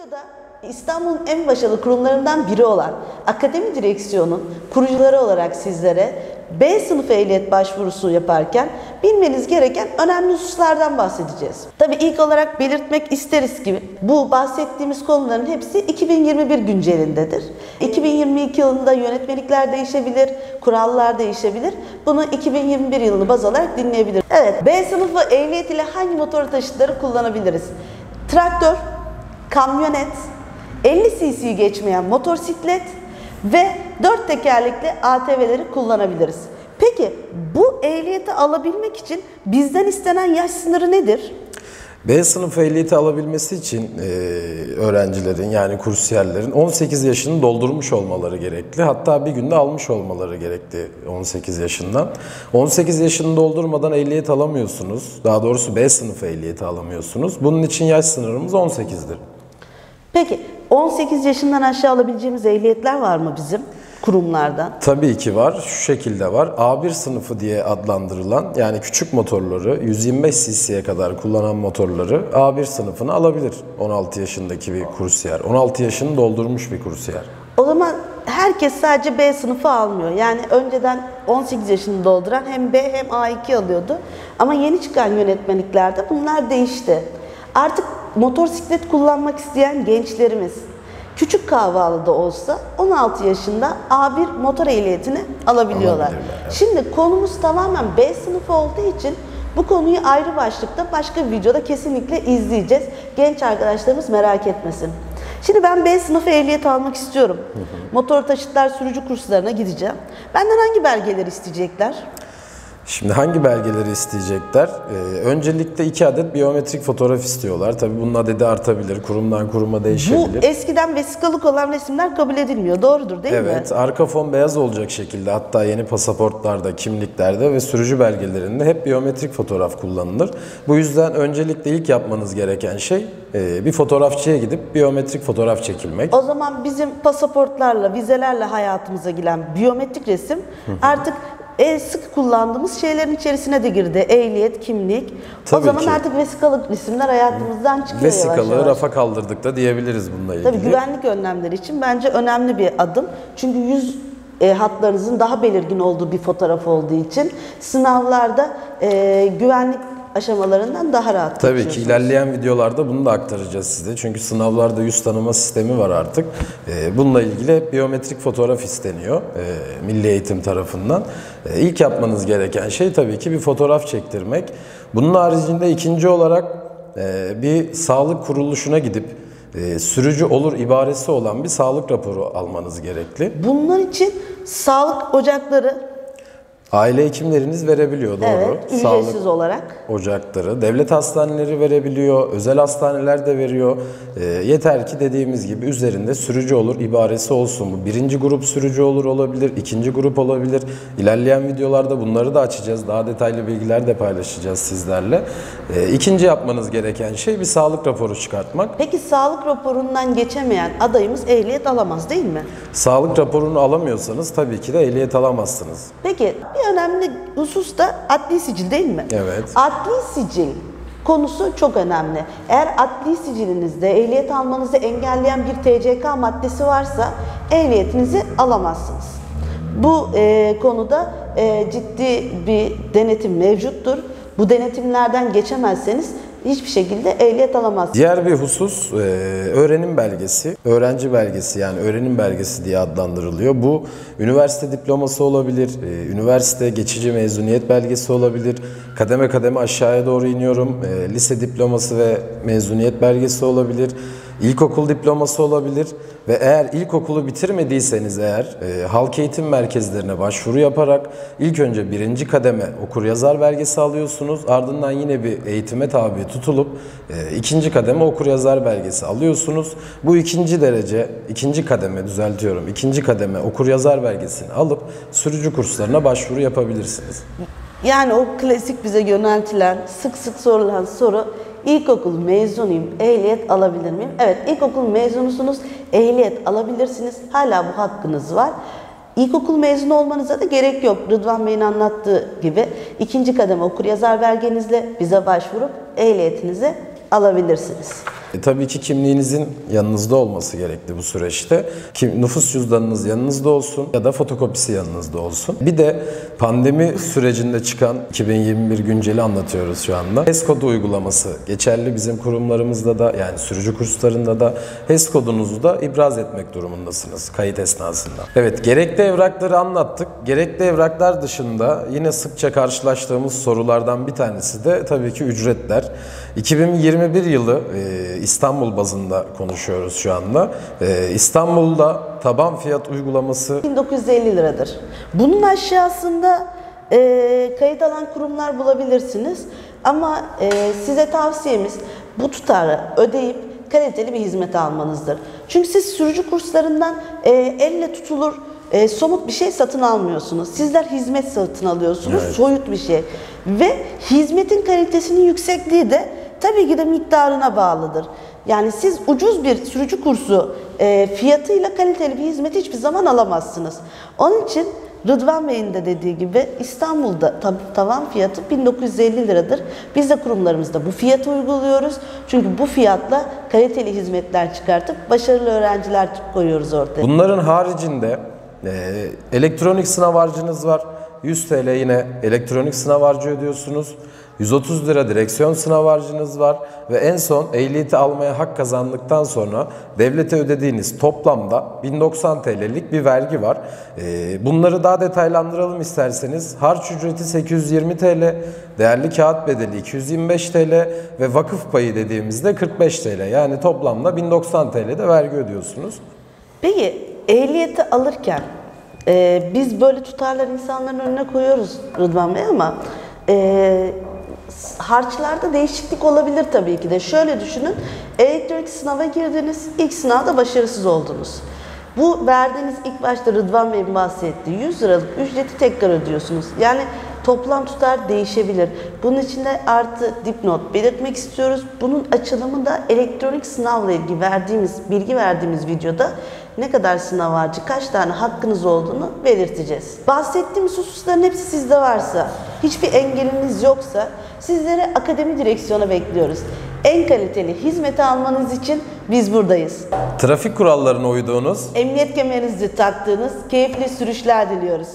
videoda İstanbul'un en başarılı kurumlarından biri olan Akademi Direksiyonu'nun kurucuları olarak sizlere B sınıfı ehliyet başvurusu yaparken bilmeniz gereken önemli hususlardan bahsedeceğiz. Tabii ilk olarak belirtmek isteriz ki bu bahsettiğimiz konuların hepsi 2021 güncelindedir. 2022 yılında yönetmelikler değişebilir, kurallar değişebilir. Bunu 2021 yılını baz alarak dinleyebilir. Evet, B sınıfı ehliyet ile hangi motor taşıtları kullanabiliriz? Traktör, kamyonet, 50 cc'yi geçmeyen motosiklet ve 4 tekerlekli ATV'leri kullanabiliriz. Peki bu ehliyeti alabilmek için bizden istenen yaş sınırı nedir? B sınıfı ehliyeti alabilmesi için e, öğrencilerin yani kursiyerlerin 18 yaşını doldurmuş olmaları gerekli. Hatta bir günde almış olmaları gerekli 18 yaşından. 18 yaşını doldurmadan ehliyet alamıyorsunuz. Daha doğrusu B sınıfı ehliyeti alamıyorsunuz. Bunun için yaş sınırımız 18'dir. Peki 18 yaşından aşağı alabileceğimiz ehliyetler var mı bizim kurumlardan? Tabii ki var. Şu şekilde var. A1 sınıfı diye adlandırılan yani küçük motorları 125 cc'ye kadar kullanan motorları A1 sınıfını alabilir 16 yaşındaki bir kursiyer. 16 yaşını doldurmuş bir kursiyer. O zaman herkes sadece B sınıfı almıyor. Yani önceden 18 yaşını dolduran hem B hem A2 alıyordu. Ama yeni çıkan yönetmeliklerde bunlar değişti. Artık motosiklet kullanmak isteyen gençlerimiz küçük kahvalıda olsa 16 yaşında A1 motor ehliyetini alabiliyorlar. Evet. Şimdi konumuz tamamen B sınıfı olduğu için bu konuyu ayrı başlıkta başka bir videoda kesinlikle izleyeceğiz. Genç arkadaşlarımız merak etmesin. Şimdi ben B sınıfı ehliyet almak istiyorum. Motor taşıtlar sürücü kurslarına gideceğim. Benden hangi belgeleri isteyecekler? Şimdi hangi belgeleri isteyecekler? Ee, öncelikle iki adet biyometrik fotoğraf istiyorlar. Tabii bunun adedi artabilir, kurumdan kuruma Bu değişebilir. eskiden vesikalık olan resimler kabul edilmiyor. Doğrudur değil mi? Evet, arka fon beyaz olacak şekilde hatta yeni pasaportlarda, kimliklerde ve sürücü belgelerinde hep biyometrik fotoğraf kullanılır. Bu yüzden öncelikle ilk yapmanız gereken şey e, bir fotoğrafçıya gidip biyometrik fotoğraf çekilmek. O zaman bizim pasaportlarla, vizelerle hayatımıza giren biyometrik resim artık en sık kullandığımız şeylerin içerisine de girdi. Ehliyet, kimlik. o Tabii zaman ki. artık vesikalık resimler hayatımızdan çıkıyor yavaş Vesikalığı yavaş. rafa kaldırdık da diyebiliriz bununla ilgili. Tabii güvenlik önlemleri için bence önemli bir adım. Çünkü yüz e, hatlarınızın daha belirgin olduğu bir fotoğraf olduğu için sınavlarda e, güvenlik aşamalarından daha rahat Tabii ki ilerleyen videolarda bunu da aktaracağız size. Çünkü sınavlarda yüz tanıma sistemi var artık. Ee, Bununla ilgili biyometrik fotoğraf isteniyor e, Milli Eğitim tarafından. E, İlk yapmanız gereken şey tabii ki bir fotoğraf çektirmek. Bunun haricinde ikinci olarak e, bir sağlık kuruluşuna gidip e, sürücü olur ibaresi olan bir sağlık raporu almanız gerekli. Bunlar için sağlık ocakları Aile hekimleriniz verebiliyor doğru. evet ücretsiz olarak ocakları. Devlet hastaneleri verebiliyor, özel hastaneler de veriyor. E, yeter ki dediğimiz gibi üzerinde sürücü olur ibaresi olsun. Bu birinci grup sürücü olur olabilir, ikinci grup olabilir. İlerleyen videolarda bunları da açacağız. Daha detaylı bilgiler de paylaşacağız sizlerle. E, ikinci yapmanız gereken şey bir sağlık raporu çıkartmak. Peki sağlık raporundan geçemeyen adayımız ehliyet alamaz değil mi? Sağlık raporunu alamıyorsanız tabii ki de ehliyet alamazsınız. Peki bir önemli husus da adli sicil değil mi? Evet. Adli sicil konusu çok önemli. Eğer adli sicilinizde ehliyet almanızı engelleyen bir TCK maddesi varsa ehliyetinizi alamazsınız. Bu e, konuda e, ciddi bir denetim mevcuttur. Bu denetimlerden geçemezseniz hiçbir şekilde ehliyet alamazsınız. Diğer bir husus e, öğrenim belgesi, öğrenci belgesi yani öğrenim belgesi diye adlandırılıyor. Bu üniversite diploması olabilir, e, üniversite geçici mezuniyet belgesi olabilir. Kademe kademe aşağıya doğru iniyorum. E, lise diploması ve mezuniyet belgesi olabilir. İlkokul diploması olabilir ve eğer ilkokulu bitirmediyseniz eğer e, halk eğitim merkezlerine başvuru yaparak ilk önce birinci kademe okur yazar belgesi alıyorsunuz. Ardından yine bir eğitime tabi tutulup e, ikinci kademe okur yazar belgesi alıyorsunuz. Bu ikinci derece, ikinci kademe düzeltiyorum, ikinci kademe okur yazar belgesini alıp sürücü kurslarına başvuru yapabilirsiniz. Yani o klasik bize yöneltilen, sık sık sorulan soru ilkokul mezunuyum, ehliyet alabilir miyim? Evet, ilkokul mezunusunuz, ehliyet alabilirsiniz. Hala bu hakkınız var. İlkokul mezunu olmanıza da gerek yok. Rıdvan Bey'in anlattığı gibi ikinci kademe okur yazar belgenizle bize başvurup ehliyetinizi alabilirsiniz. E, tabii ki kimliğinizin yanınızda olması gerekli bu süreçte. Kim, nüfus cüzdanınız yanınızda olsun ya da fotokopisi yanınızda olsun. Bir de pandemi sürecinde çıkan 2021 günceli anlatıyoruz şu anda. HES kodu uygulaması geçerli bizim kurumlarımızda da yani sürücü kurslarında da HES kodunuzu da ibraz etmek durumundasınız kayıt esnasında. Evet gerekli evrakları anlattık. Gerekli evraklar dışında yine sıkça karşılaştığımız sorulardan bir tanesi de tabii ki ücretler. 2021 yılı e, İstanbul bazında konuşuyoruz şu anda. E, İstanbul'da taban fiyat uygulaması 1950 liradır. Bunun aşağısında e, kayıt alan kurumlar bulabilirsiniz. Ama e, size tavsiyemiz bu tutarı ödeyip kaliteli bir hizmet almanızdır. Çünkü siz sürücü kurslarından e, elle tutulur e, somut bir şey satın almıyorsunuz. Sizler hizmet satın alıyorsunuz, Evet. soyut bir şey. Ve hizmetin kalitesinin yüksekliği de tabii ki de miktarına bağlıdır. Yani siz ucuz bir sürücü kursu e, fiyatıyla kaliteli bir hizmeti hiçbir zaman alamazsınız. Onun için Rıdvan Bey'in de dediği gibi İstanbul'da tab- tavan fiyatı 1950 liradır. Biz de kurumlarımızda bu fiyatı uyguluyoruz. Çünkü bu fiyatla kaliteli hizmetler çıkartıp başarılı öğrenciler koyuyoruz ortaya. Bunların haricinde e, elektronik sınav harcınız var. 100 TL yine elektronik sınav harcı ödüyorsunuz. 130 lira direksiyon sınav harcınız var ve en son ehliyeti almaya hak kazandıktan sonra devlete ödediğiniz toplamda 1090 TL'lik bir vergi var. E, bunları daha detaylandıralım isterseniz. Harç ücreti 820 TL, değerli kağıt bedeli 225 TL ve vakıf payı dediğimizde 45 TL. Yani toplamda 1090 TL'de vergi ödüyorsunuz. Peki ehliyeti alırken e, biz böyle tutarlar insanların önüne koyuyoruz Rıdvan Bey ama e, harçlarda değişiklik olabilir tabii ki de. Şöyle düşünün elektronik sınava girdiniz ilk sınavda başarısız oldunuz. Bu verdiğiniz ilk başta Rıdvan Bey'in bahsettiği 100 liralık ücreti tekrar ödüyorsunuz. Yani toplam tutar değişebilir. Bunun için de artı dipnot belirtmek istiyoruz. Bunun açılımı da elektronik sınavla ilgili verdiğimiz, bilgi verdiğimiz videoda ne kadar sınav harcı, kaç tane hakkınız olduğunu belirteceğiz. Bahsettiğimiz hususların hepsi sizde varsa, hiçbir engeliniz yoksa sizleri akademi direksiyona bekliyoruz. En kaliteli hizmeti almanız için biz buradayız. Trafik kurallarına uyduğunuz Emniyet kemerinizi taktığınız keyifli sürüşler diliyoruz.